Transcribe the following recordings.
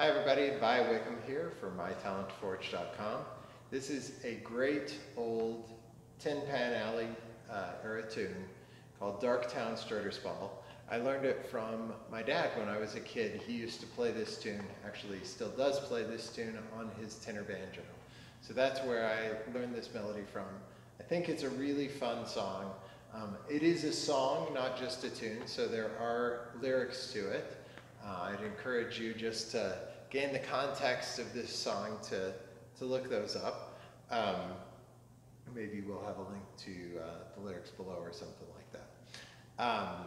Hi everybody, Vi Wickham here for MyTalentForge.com. This is a great old Tin Pan Alley uh, era tune called Darktown Strutters Ball. I learned it from my dad when I was a kid. He used to play this tune, actually still does play this tune on his tenor banjo. So that's where I learned this melody from. I think it's a really fun song. Um, it is a song, not just a tune, so there are lyrics to it. Uh, I'd encourage you just to gain the context of this song to, to look those up. Um, maybe we'll have a link to uh, the lyrics below or something like that. Um,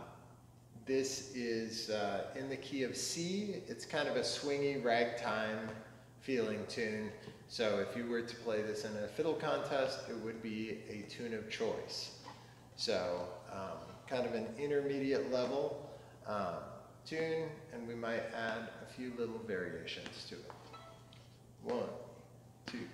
this is uh, in the key of C. It's kind of a swingy ragtime feeling tune. So if you were to play this in a fiddle contest, it would be a tune of choice. So um, kind of an intermediate level um, tune, and we might add a few little variations to it. One, two,